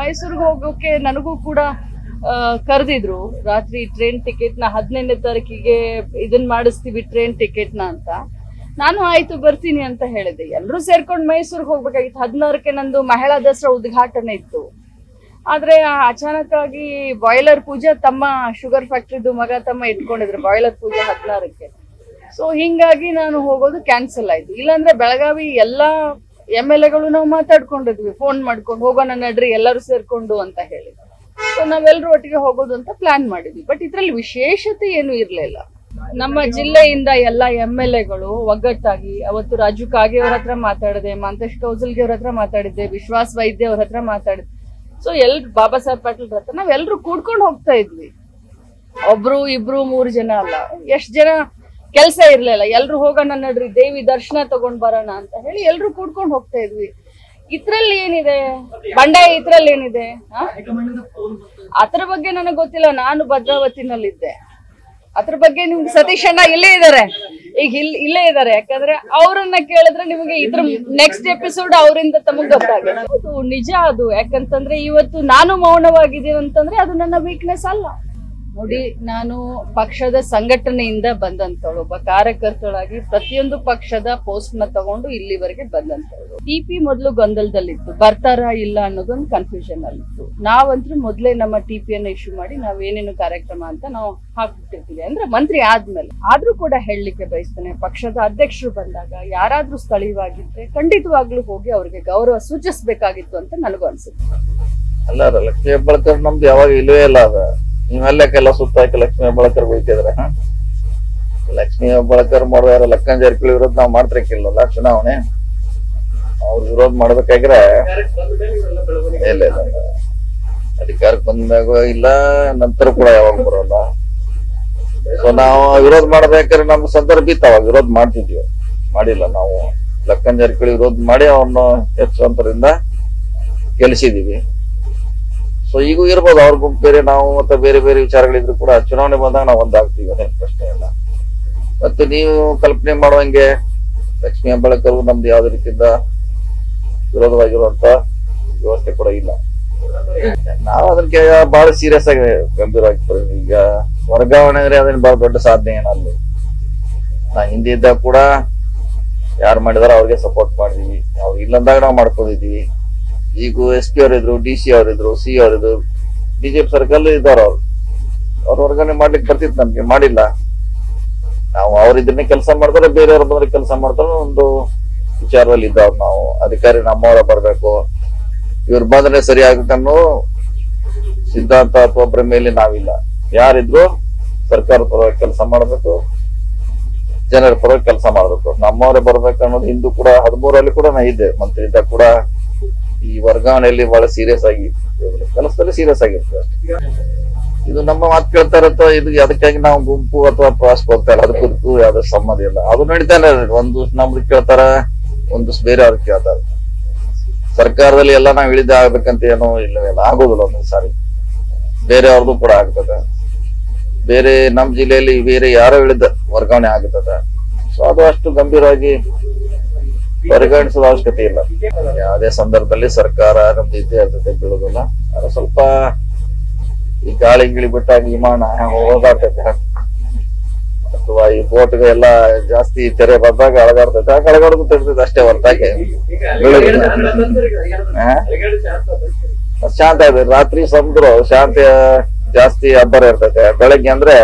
ಮೈಸೂರಿಗೆ ಹೋಗೋಕೆ ನನಗೂ ಕೂಡ ಕರೆದಿದ್ರು. ರಾತ್ರಿ ಟ್ರೈನ್ ಟಿಕೆಟ್ನ ಹದಿನೈದನೇ ತಾರೀಕಿಗೆ ಇದನ್ನ ಮಾಡಿಸ್ತೀವಿ ಟ್ರೈನ್ ಟಿಕೆಟ್ನ ಅಂತ. ನಾನು ಆಯ್ತು, ಬರ್ತೀನಿ ಅಂತ ಹೇಳಿದೆ. ಎಲ್ಲರೂ ಸೇರ್ಕೊಂಡು ಮೈಸೂರಿಗೆ ಹೋಗ್ಬೇಕಾಗಿತ್ತು. ಹದಿನಾರಕ್ಕೆ ನಂದು ಮಹಿಳಾ ದಸರಾ ಉದ್ಘಾಟನೆ ಇತ್ತು. ಆದ್ರೆ ಅಚಾನಕ್ ಆಗಿ ಬಾಯ್ಲರ್ ಪೂಜಾ ತಮ್ಮ ಶುಗರ್ ಫ್ಯಾಕ್ಟ್ರಿದು ಮಗ ತಮ್ಮ ಇಟ್ಕೊಂಡಿದ್ರು ಬಾಯ್ಲರ್ ಪೂಜೆ ಹದಿನಾರಕ್ಕೆ. ಸೊ ಹಿಂಗಾಗಿ ನಾನು ಹೋಗೋದು ಕ್ಯಾನ್ಸಲ್ ಆಯ್ತು. ಇಲ್ಲಾಂದ್ರೆ ಬೆಳಗಾವಿ ಎಲ್ಲಾ ಎಂ ಎಲ್ ಎಗಳು ನಾವು ಮಾತಾಡ್ಕೊಂಡಿದ್ವಿ. ಫೋನ್ ಮಾಡ್ಕೊಂಡು, ಹೋಗೋಣ ನಡ್ರಿ, ಎಲ್ಲರೂ ಸೇರ್ಕೊಂಡು ಅಂತ ಹೇಳಿ ಸೊ ನಾವೆಲ್ಲರೂ ಒಟ್ಟಿಗೆ ಹೋಗೋದು ಅಂತ ಪ್ಲಾನ್ ಮಾಡಿದ್ವಿ. ಬಟ್ ಇದ್ರಲ್ಲಿ ವಿಶೇಷತೆ ಏನು ಇರ್ಲಿಲ್ಲ. ನಮ್ಮ ಜಿಲ್ಲೆಯಿಂದ ಎಲ್ಲ ಎಂ ಎಲ್ ಎಗಳು ಒಗ್ಗಟ್ಟಾಗಿ, ಅವತ್ತು ರಾಜು ಕಾಗೆ ಅವ್ರ ಹತ್ರ ಮಾತಾಡಿದೆ, ಮಂತೇಶ್ ಕೌಸಲ್ಗೆ ಅವ್ರ ಹತ್ರ ಮಾತಾಡಿದ್ದೆ, ವಿಶ್ವಾಸ್ ವೈದ್ಯ ಅವ್ರ ಹತ್ರ ಮಾತಾಡಿದೆ ಸೊ ಎಲ್, ಬಾಬಾ ಸಾಹೇಬ್ ಪಾಟೀಲ್ ಹತ್ರ ನಾವೆಲ್ಲರೂ ಕೂಡ್ಕೊಂಡು ಹೋಗ್ತಾ ಇದ್ವಿ. ಒಬ್ರು, ಇಬ್ರು, ಮೂರು ಜನ ಅಲ್ಲ. ಎಷ್ಟ್ ಜನ ಕೆಲ್ಸ ಇರ್ಲಿಲ್ಲ. ಎಲ್ರು ಹೋಗೋಣ ನಡ್ರಿ, ದೇವಿ ದರ್ಶನ ತಗೊಂಡ್ ಬರೋಣ ಅಂತ ಹೇಳಿ ಎಲ್ರು ಕೂಡ್ಕೊಂಡು ಹೋಗ್ತಾ ಇದ್ವಿ. ಇದ್ರಲ್ಲಿ ಏನಿದೆ? ಬಂಡಾಯ ಇದ್ರಲ್ಲಿ ಏನಿದೆ? ಅದ್ರ ಬಗ್ಗೆ ನನಗೆ ಗೊತ್ತಿಲ್ಲ. ನಾನು ಭದ್ರಾವತಿನಲ್ಲಿದ್ದೆ. ಅದ್ರ ಬಗ್ಗೆ ನಿಮ್ಗೆ ಸತೀಶ್ ಅಣ್ಣ ಇಲ್ಲೇ ಇದಾರೆ. ಈಗ ಇಲ್ಲಿ ಇಲ್ಲೇ ಇದಾರೆ. ಯಾಕಂದ್ರೆ ಅವ್ರನ್ನ ಕೇಳಿದ್ರೆ ನಿಮಗೆ ಇದ್ರ ನೆಕ್ಸ್ಟ್ ಎಪಿಸೋಡ್ ಅವರಿಂದ ತಮಗ್ ಗೊತ್ತಾಗುತ್ತೆ. ನಿಜ ಅದು. ಯಾಕಂತಂದ್ರೆ ಇವತ್ತು ನಾನು ಮೌನವಾಗಿದ್ದೀನಿ ಅಂತಂದ್ರೆ ಅದು ನನ್ನ ವೀಕ್ನೆಸ್ ಅಲ್ಲ. ನೋಡಿ, ನಾನು ಪಕ್ಷದ ಸಂಘಟನೆಯಿಂದ ಬಂದಂತವಳು, ಒಬ್ಬ ಕಾರ್ಯಕರ್ತಳಾಗಿ ಪ್ರತಿಯೊಂದು ಪಕ್ಷದ ಪೋಸ್ಟ್ನ ತಗೊಂಡು ಇಲ್ಲಿವರೆಗೆ ಬಂದಂತವಳು. ಟಿಪಿ ಮೊದಲು ಗೊಂದಲದಲ್ಲಿತ್ತು. ಬರ್ತಾರಾ ಇಲ್ಲ ಅನ್ನೋದೊಂದು ಕನ್ಫ್ಯೂಷನ್ ಅಲ್ಲಿತ್ತು. ನಾವಂತೂ ಮೊದಲೇ ನಮ್ಮ ಟಿಪಿ ಅನ್ನ ಇಶ್ಯೂ ಮಾಡಿ ನಾವೇನೇನು ಕಾರ್ಯಕ್ರಮ ಅಂತ ನಾವು ಹಾಕ್ಬಿಟ್ಟಿರ್ತೀವಿ. ಅಂದ್ರೆ ಮಂತ್ರಿ ಆದ್ಮೇಲೆ. ಆದ್ರೂ ಕೂಡ ಹೇಳಲಿಕ್ಕೆ ಬಯಸ್ತೇನೆ. ಪಕ್ಷದ ಅಧ್ಯಕ್ಷರು ಬಂದಾಗ ಯಾರಾದ್ರೂ ಸ್ಥಳೀಯವಾಗಿದ್ರೆ ಖಂಡಿತವಾಗ್ಲೂ ಹೋಗಿ ಅವ್ರಿಗೆ ಗೌರವ ಸೂಚಿಸಬೇಕಾಗಿತ್ತು ಅಂತ ನನಗೂ ಅನ್ಸುತ್ತೆ. ಅಲ್ಲ ಲಕ್ಷ್ಮೀ ಹೆಬ್ಬಾಳ್ಕರ್ ನಮ್ದು ಯಾವಾಗ ಇಲ್ಲವೇ ಇಲ್ಲ ಅದ. ನೀವೆಲ್ಲಕ್ಕೆಲ್ಲ ಸುತ್ತ ಹಾಕಿ ಲಕ್ಷ್ಮಿ ಹೆಬ್ಬಾಳ್ಕರ್ ಬೈತಿದ್ರ ಲಕ್ಷ್ಮೀ ಹೆಬ್ಬಾಳ್ಕರ್ ಮಾಡುವ ಯಾರ ಲಕ್ಕನ್ ಜಾರಕಿಹೊಳಿ ವಿರೋಧ ನಾವ್ ಮಾಡ್ತಿರ್ಕಿಲ್ಲಲ್ಲ ಚುನಾವಣೆ? ಅವ್ರ ವಿರೋಧ ಮಾಡ್ಬೇಕಾಗಿದ್ರೆ ಇಲ್ಲ ಇಲ್ಲ. ಅಧಿಕಾರಕ್ಕೆ ಬಂದಾಗ ಇಲ್ಲ, ನಂತರ ಕೂಡ ಯಾವಾಗ ಬರೋಲ್ಲ. ಸೊ ನಾವು ವಿರೋಧ ಮಾಡ್ಬೇಕಾದ್ರೆ ನಮ್ ಸಂದರ್ಭ ಇತ್ತು, ಅವಾಗ ವಿರೋಧ ಮಾಡ್ತಿದ್ವಿ. ಮಾಡಿಲ್ಲ ನಾವು. ಲಕ್ಕನ್ ಜಾರಕಿಹೊಳಿ ವಿರೋಧ ಮಾಡಿ ಅವನ್ನ ಹೆಚ್ಚುವಂತರಿಂದ ಗೆಲ್ಲಿಸಿದೀವಿ ಸೊ ಈಗೂ ಇರ್ಬೋದು ಅವ್ರ ಗುಂಪು ಬೇರೆ ನಾವು ಮತ್ತೆ ಬೇರೆ ಬೇರೆ ವಿಚಾರಗಳಿದ್ರು ಕೂಡ ಚುನಾವಣೆ ಬಂದಾಗ ನಾವು ಒಂದಾಗ್ತೀವಿ ಅದೇನು ಪ್ರಶ್ನೆ ಇಲ್ಲ. ಮತ್ತೆ ನೀವು ಕಲ್ಪನೆ ಮಾಡುವಂಗೆ ಲಕ್ಷ್ಮಿ ಅಂಬಳಕರು ನಮ್ದು ಯಾವ್ದು ರೀತಿಯಿಂದ ವಿರೋಧವಾಗಿರುವಂತ ವ್ಯವಸ್ಥೆ ಕೂಡ ಇಲ್ಲ. ನಾವು ಅದಕ್ಕೆ ಬಹಳ ಸೀರಿಯಸ್ ಆಗಿ ಗಂಭೀರವಾಗಿ. ಈಗ ವರ್ಗಾವಣೆ ಅಂದ್ರೆ ಅದನ್ನ ಬಹಳ ದೊಡ್ಡ ಸಾಧನೆ ಏನಲ್ಲ. ನಾ ಹಿಂದೆ ಇದ್ದಾಗ ಕೂಡ ಯಾರು ಮಾಡಿದಾರ ಅವ್ರಿಗೆ ಸಪೋರ್ಟ್ ಮಾಡಿದೀವಿ. ಅವ್ರು ಇಲ್ಲಂದಾಗ ನಾವು ಮಾಡ್ಕೊಂಡಿದೀವಿ. ಈಗ ಎಸ್ ಪಿ ಅವರಿದ್ರು ಡಿ ಸಿ ಅವರಿದ್ರು ಸಿ ಅವರಿದ್ರು ಬಿಜೆಪಿ ಸರ್ಕಲ್ ಇದ್ದಾರ ಅವ್ರು. ಅವ್ರ ವರ್ಗಾವಣೆ ಮಾಡ್ಲಿಕ್ಕೆ ಬರ್ತಿತ್ತು ನಮ್ಗೆ, ಮಾಡಿಲ್ಲ. ನಾವು ಅವ್ರಿದ್ರೆ ಕೆಲಸ ಮಾಡ್ತಾರೆ, ಬೇರೆಯವ್ರ ಬಂದ್ರೆ ಕೆಲಸ ಮಾಡ್ತಾರೆ ಒಂದು ವಿಚಾರದಲ್ಲಿ ಇದ್ದಾವ್ ನಾವು. ಅಧಿಕಾರಿ ನಮ್ಮವರ ಬರ್ಬೇಕು. ಇವ್ರು ಬಂದ್ರೆ ಸರಿ ಆಗ್ಬೇಕನ್ನೋ ಸಿದ್ಧಾಂತ ಅಥವಾ ಮೇಲೆ ನಾವಿಲ್ಲ. ಯಾರಿದ್ರು ಸರ್ಕಾರ ಪರವಾಗಿ ಕೆಲಸ ಮಾಡ್ಬೇಕು. ಜನರ ಪರವಾಗಿ ಕೆಲಸ ಮಾಡ್ಬೇಕು. ನಮ್ಮವರೇ ಬರ್ಬೇಕು ಅನ್ನೋದು ಹಿಂದೂ ಕೂಡ ಹದಿಮೂರಲ್ಲಿ ಕೂಡ ನಾ ಇದ್ದೆ. ಮಂತ್ರಿ ಇದ್ದಾಗ ಕೂಡ ಈ ವರ್ಗಾವಣೆಯಲ್ಲಿ ಬಹಳ ಸೀರಿಯಸ್ ಆಗಿ ಕೆಲಸದಲ್ಲಿ ಸೀರಿಯಸ್ ಆಗಿರ್ತದೆ ಇದು ನಮ್ಮ ಮಾತು ಕೇಳ್ತಾ ಅಥವಾ ಇದು ಅದಕ್ಕಾಗಿ ನಾವು ಗುಂಪು ಅಥವಾ ಪ್ರವಾಸ ಹೋಗ್ತಾ ಇಲ್ಲ ಅದಕ್ಕೂ ಯಾವ್ದು ಸಂಬಂಧ ಇಲ್ಲ. ಅದು ನಡೀತಾನೆ. ಒಂದು ನಮ್ದು ಕೇಳ್ತಾರ, ಒಂದು ಬೇರೆ ಅವ್ರಿಗೆ ಕೇಳ್ತಾರ. ಸರ್ಕಾರದಲ್ಲಿ ಎಲ್ಲ ನಾವು ಇಳಿದ ಆಗ್ಬೇಕಂತ ಏನೋ ಇಲ್ಲವೆಲ್ಲ ಆಗೋದಿಲ್ಲ ಒಂದೊಂದು ಸಾರಿ. ಬೇರೆ ಅವ್ರದ್ದು ಕೂಡ ಆಗ್ತದೆ. ಬೇರೆ ನಮ್ಮ ಜಿಲ್ಲೆಯಲ್ಲಿ ಬೇರೆ ಯಾರೋ ಇಳಿದ ವರ್ಗಾವಣೆ ಆಗ್ತದೆ. ಸೊ ಅದು ಅಷ್ಟು ಗಂಭೀರವಾಗಿ ಪರಿಗಣಿಸೋದ ಅವಶ್ಯಕತೆ ಇಲ್ಲ. ಯಾವುದೇ ಸಂದರ್ಭದಲ್ಲಿ ಸರ್ಕಾರ ನಮ್ದು ಇದ್ದೇ ಇರ್ತದೆ ಬೀಳೋದಿಲ್ಲ. ಸ್ವಲ್ಪ ಈ ಗಾಳಿ ಗಿಳಿ ಬಿಟ್ಟಾಗ ವಿಮಾನ ಹೋಗಾಡ್ತೈತೆ ಅಥವಾ ಈ ಬೋಟ್ ಎಲ್ಲ ಜಾಸ್ತಿ ತೆರೆ ಬಂದಾಗ ಅಳಗಾಡ್ತೈತೆ ಆ ಅಳಗಾಡೋದು ತಿರ್ತೈತೆ ಅಷ್ಟೇ ಹೊರತಾಗೆ? ಶಾಂತ ಇದೆ. ರಾತ್ರಿ ಸಮುದ್ರ ಶಾಂತಿ ಜಾಸ್ತಿ ಅಬ್ಬರ ಇರ್ತೈತೆ. ಬೆಳಗ್ಗೆ ಅಂದ್ರೆ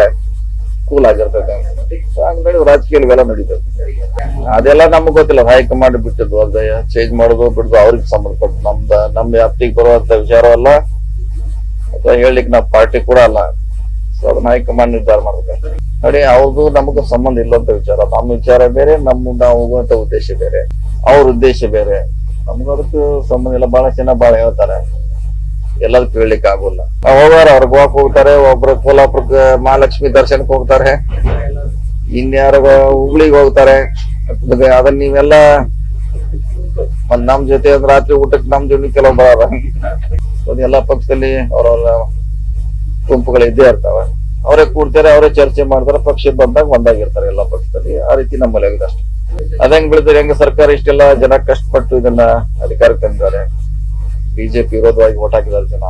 ಕೂಲ್ ಆಗಿರ್ತೈತೆ ನೋಡಿ ರಾಜಕೀಯ ನಡೀತೈತೆ ಅದೆಲ್ಲ ನಮ್ಗೆ ಗೊತ್ತಿಲ್ಲ. ಹೈಕಮಾಂಡ್ ಬಿಟ್ಟಿದ್ದು ಅದ ಚೇಂಜ್ ಮಾಡೋದು ಬಿಡುದು ಅವ್ರಿಗೆ ಸಂಬಂಧಪಟ್ಟ ನಮ್ದ ನಮ್ ವ್ಯಾಪ್ತಿಗೆ ಬರುವಂತ ವಿಚಾರ ಅಲ್ಲ. ಅಥವಾ ಹೇಳಲಿಕ್ಕೆ ನಾವು ಪಾರ್ಟಿ ಕೂಡ ಅಲ್ಲ. ಸೊ ಅದನ್ನ ಹೈಕಮಾಂಡ್ ನಿರ್ಧಾರ ಮಾಡ್ಬೇಕು ನೋಡಿ ಅವ್ರದ್ದು ನಮಗೂ ಸಂಬಂಧ ಇಲ್ಲಂತ ವಿಚಾರ. ನಮ್ಮ ವಿಚಾರ ಬೇರೆ, ನಮ್ಮ ನಾವು ಹೋಗುವಂತ ಉದ್ದೇಶ ಬೇರೆ. ಅವ್ರ ಉದ್ದೇಶ ಬೇರೆ. ನಮ್ಗ ಅದಕ್ಕೂ ಸಂಬಂಧ ಇಲ್ಲ. ಬಹಳ ಜನ ಬಹಳ ಹೇಳ್ತಾರೆ. ಎಲ್ಲದಕ್ಕೂ ಕೇಳಲಿಕ್ಕೆ ಆಗೋಲ್ಲ. ಹೋಗೋರು, ಅವ್ರ ಗೋವಾಕ್ ಹೋಗ್ತಾರೆ. ಒಬ್ರು ಕೋಲಾಪುರ ಮಹಾಲಕ್ಷ್ಮಿ ದರ್ಶನಕ್ಕೆ ಹೋಗ್ತಾರೆ. ಇನ್ಯಾರ ಹುಬ್ಳಿಗೆ ಹೋಗ್ತಾರೆ. ಅದನ್ನ ನೀವೆಲ್ಲ ಮತ್ ನಮ್ ಜೊತೆ ಒಂದ್ ರಾತ್ರಿ ಊಟಕ್ಕೆ ನಮ್ ಜೊತೆ ಕೆಲವು ಬರಲ್ಲ ಎಲ್ಲಾ ಪಕ್ಷದಲ್ಲಿ ಅವ್ರವ್ರ ಗುಂಪುಗಳು ಇದ್ದೇ ಇರ್ತಾವ. ಅವರೇ ಕೂಡ್ತಾರೆ, ಅವರೇ ಚರ್ಚೆ ಮಾಡ್ತಾರೆ, ಪಕ್ಷ ಬಂದಾಗ ಒಂದಾಗಿರ್ತಾರೆ ಎಲ್ಲಾ ಪಕ್ಷದಲ್ಲಿ. ಆ ರೀತಿ ನಮ್ಮಲ್ಲಿ ಆಗಿದೆ ಅಷ್ಟೇ. ಅದಂಗ್ ಬೆಳೆದ್ರೆ ಹೆಂಗ ಸರ್ಕಾರ ಇಷ್ಟೆಲ್ಲ ಜನ ಕಷ್ಟಪಟ್ಟು ಇದನ್ನ ಅಧಿಕಾರಕ್ಕೆ ತಂದಿದ್ದಾರೆ. ಬಿಜೆಪಿ ವಿರೋಧವಾಗಿ ಓಟ್ ಹಾಕಿದ್ದಾರೆ ಜನ.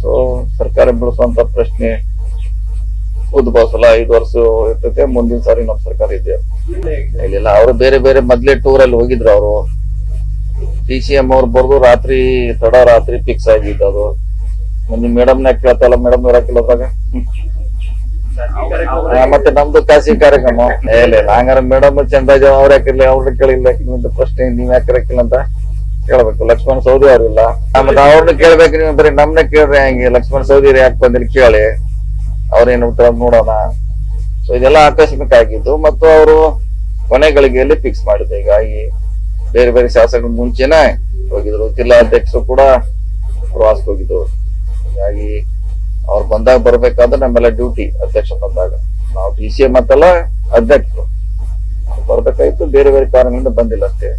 ಸೊ ಸರ್ಕಾರ ಬೆಳೆಸುವಂತ ಪ್ರಶ್ನೆ ಉದ್ಭವಿಸಲ್ಲ ಐದು ವರ್ಷ ಇರ್ತೈತೆ ಮುಂದಿನ ಸಾರಿ ನಮ್ ಸರ್ಕಾರ ಇದೆ ಇಲ್ಲ ಅವ್ರು ಬೇರೆ ಬೇರೆ ಮೊದ್ಲೇ ಟೂರ್ ಅಲ್ಲಿ ಹೋಗಿದ್ರು ಅವರು. ಡಿ ಸಿ ಎಂ ಅವ್ರು ಬರ್ದು ರಾತ್ರಿ ತಡ ರಾತ್ರಿ ಫಿಕ್ಸ್ ಆಗಿದ್ದು ಅದು. ನಿಮ್ ಮೇಡಮ್ ಕೇಳ್ತಲ್ಲ ಮೇಡಮ್ ಅದ್ರಾಗ ಹಾ, ಮತ್ತೆ ನಮ್ದು ಖಾಸಿ ಕಾರ್ಯಕ್ರಮ. ಹಂಗಾರ ಮೇಡಮ್ ಚಂದ್ರಾಜ ಅವ್ರ ಯಾಕಿರ್ಲಿ ಅವ್ರನ್ನ ಕೇಳಿಲ್ಲ ಪ್ರಶ್ನೆ ನೀವ್ ಯಾಕೆ ಇರಕ್ಕಿಲ್ಲ ಅಂತ ಕೇಳ್ಬೇಕು. ಲಕ್ಷ್ಮಣ ಸೌದಿ ಅವ್ರಿಲ್ಲ ಮತ್ತೆ ಅವ್ರನ್ನ ಕೇಳ್ಬೇಕು ನೀವು ಬರೀ ನಮ್ನ ಕೇಳ್ರಿ ಹಂಗೆ. ಲಕ್ಷ್ಮಣ ಸೌದಿ ಯಾಕೆ ಬಂದಿಲ್ಲ ಕೇಳಿ. ಅವ್ರೇನ್ ಉತ್ತರ ನೋಡೋಣ. ಸೊ ಇದೆಲ್ಲ ಆಕಸ್ಮಿಕ ಆಗಿದ್ದು ಮತ್ತು ಅವರು ಕೊನೆ ಗಳಿಗೆಯಲ್ಲಿ ಫಿಕ್ಸ್ ಮಾಡಿದೆ ಹೀಗಾಗಿ ಬೇರೆ ಬೇರೆ ಶಾಸಕರು ಮುಂಚೆನೆ ಹೋಗಿದ್ರು. ಜಿಲ್ಲಾಧ್ಯಕ್ಷರು ಕೂಡ ಪ್ರವಾಸಕ್ಕೆ ಹೋಗಿದ್ರು. ಹೀಗಾಗಿ ಅವ್ರು ಬಂದಾಗ ಬರ್ಬೇಕಾದ್ರೆ ನಮ್ಮೆಲ್ಲ ಡ್ಯೂಟಿ ಅಧ್ಯಕ್ಷ ಬಂದಾಗ. ನಾವು ಡಿ ಸಿ ಎಂ ಅಂತಲ್ಲ ಅಧ್ಯಕ್ಷರು. ಬರ್ಬೇಕಾಯ್ತು ಬೇರೆ ಬೇರೆ ಕಾರಣಗಳಿಂದ ಬಂದಿಲ್ಲ ಅಷ್ಟೇ.